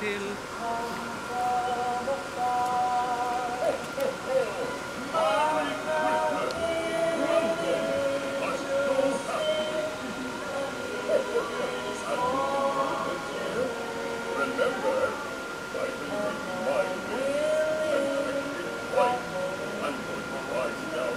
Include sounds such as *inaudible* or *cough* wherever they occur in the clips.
till. A bag that's filled with toys for boys and girls again.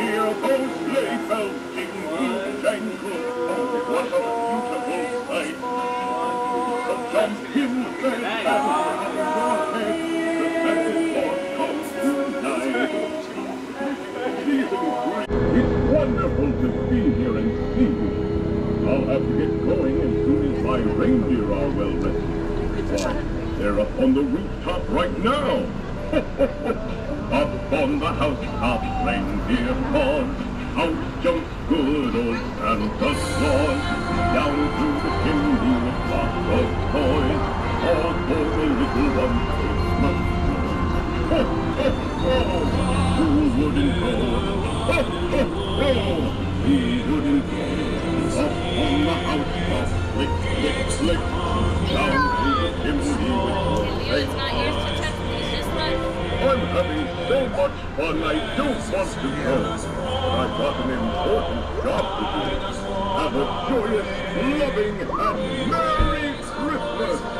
Here goes bells jingle jangle. Wonderful to be here and see you. I'll have to get going as soon as my reindeer are well rested. Why, they're up on the rooftop right now. *laughs* up on the housetop, reindeer pause. Out jumps good old Santa Claus. Down through the chimney with lots of toys. All for the little one's Christmas! Who wouldn't go? Have got an important job to do have a joyous, loving, and Merry Christmas!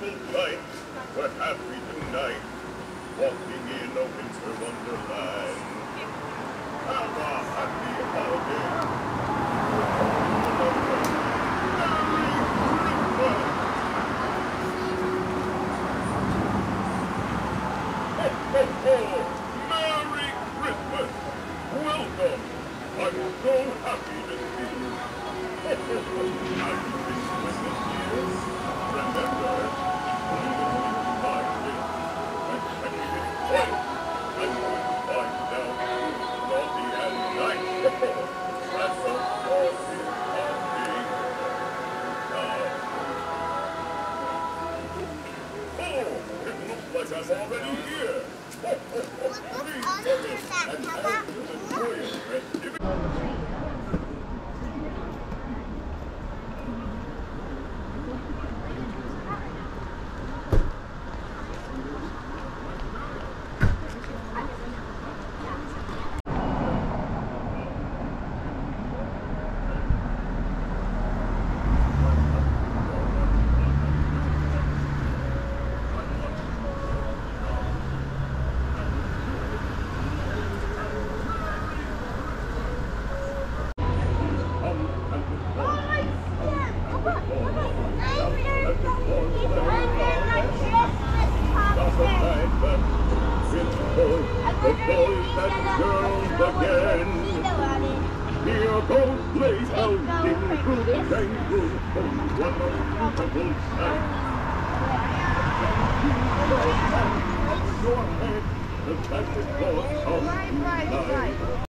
simple sight. We're happy tonight, walking in a winter wonderland. Have a happy holiday. Merry Christmas! Ho, ho! Merry Christmas! Welcome! I'm so happy to see you. Already here. Ho, ho, ho. Please come in and have a joyous festivities. The boys and girls again. Here goes sleigh bells jingle jangle. Oh, what a beautiful sight! Your head, the Santa Claus comes tonight.